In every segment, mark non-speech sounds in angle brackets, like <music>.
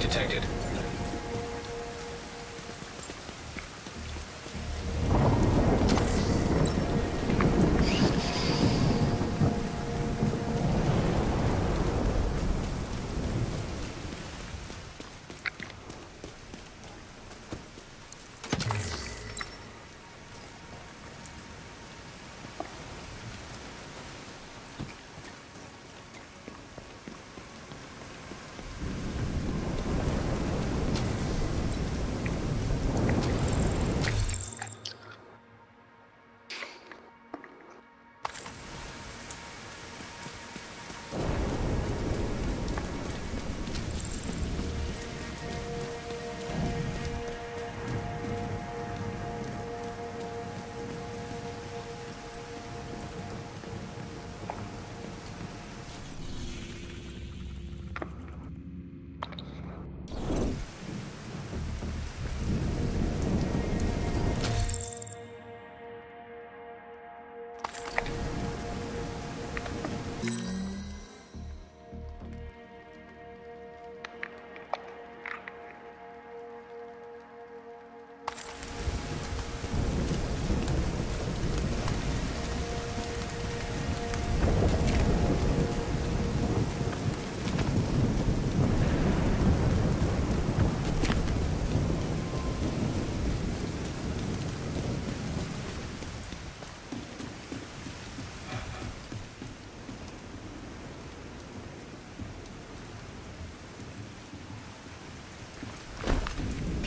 Detected.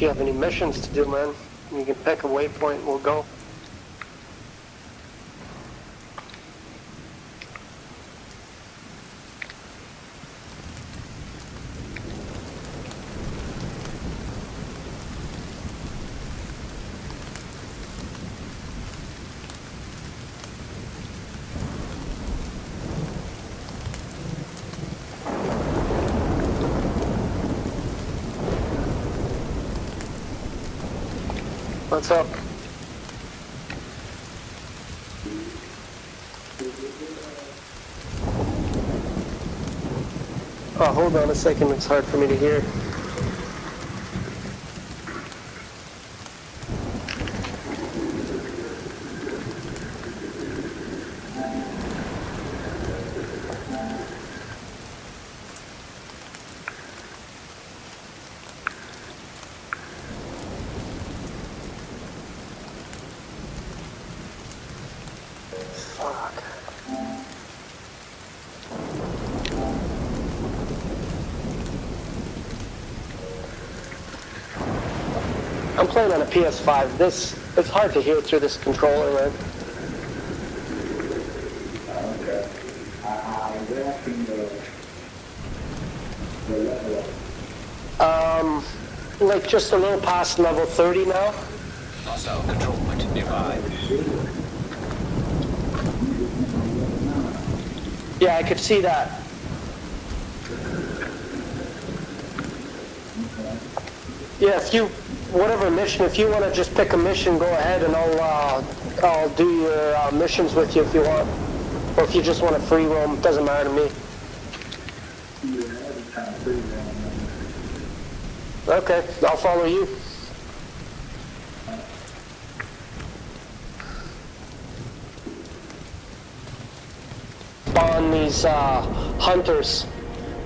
You have any missions to do, man, you can pick a waypoint and we'll go. What's up? Oh, hold on a second. It's hard for me to hear. Playing on a PS5. This it's hard to hear through this controller, man. Okay. I, I the, the Um, like just a little past level 30 now. Hostile control point nearby. Yeah, I could see that. Yeah, if you, whatever mission, if you want to just pick a mission, go ahead and I'll, uh, I'll do your uh, missions with you if you want. Or if you just want to free roam, doesn't matter to me. Okay, I'll follow you. On these uh, hunters,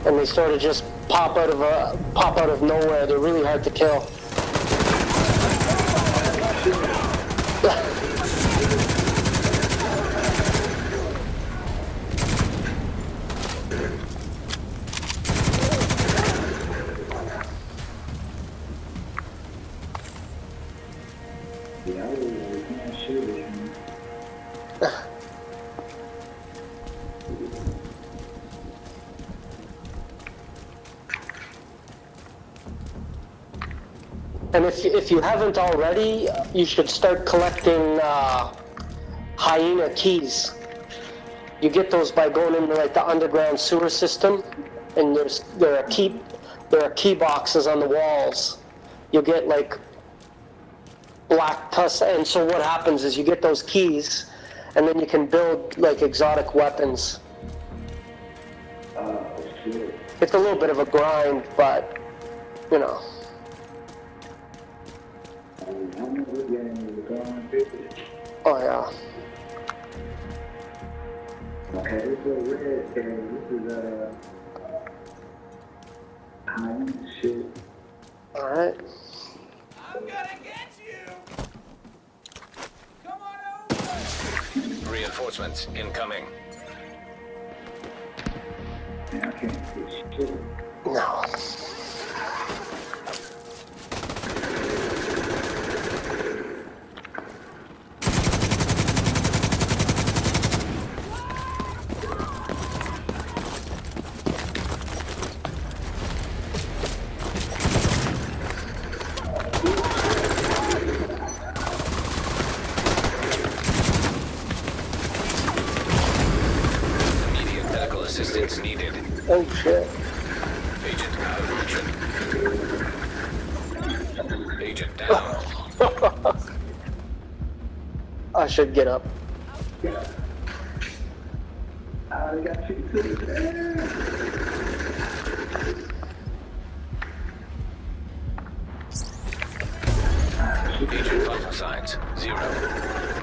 and they sort of just pop out of a pop out of nowhere. They're really hard to kill. And if you, if you haven't already, you should start collecting uh, hyena keys. You get those by going into like the underground sewer system, and there's there are key there are key boxes on the walls. You'll get like black tusk, and so what happens is you get those keys, and then you can build like exotic weapons. Uh. It's a little bit of a grind, but you know. Oh yeah. Okay, this is red game. This is uh, a high shit. All right. I'm gonna get you! Come on over! Reinforcements incoming. Man, I can't see shit. No. Assistance needed. Oh shit. Agent out of mission. Agent down. <laughs> I should get up. I got you. Agent vital signs zero.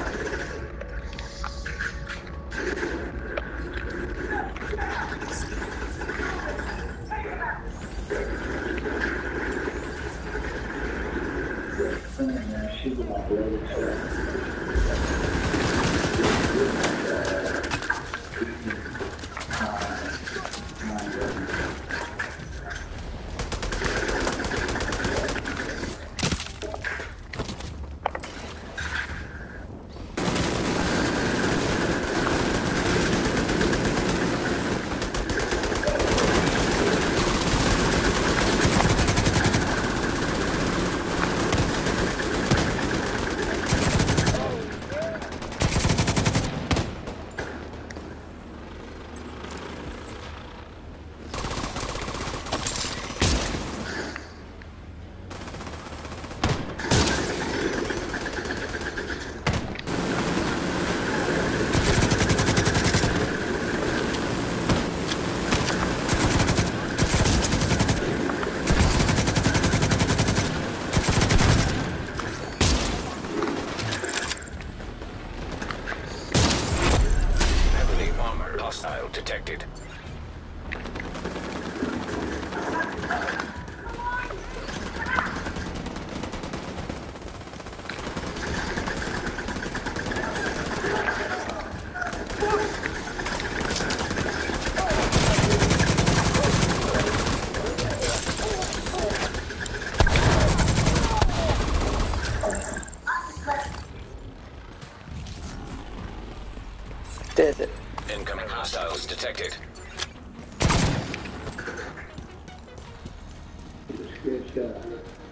Good shot.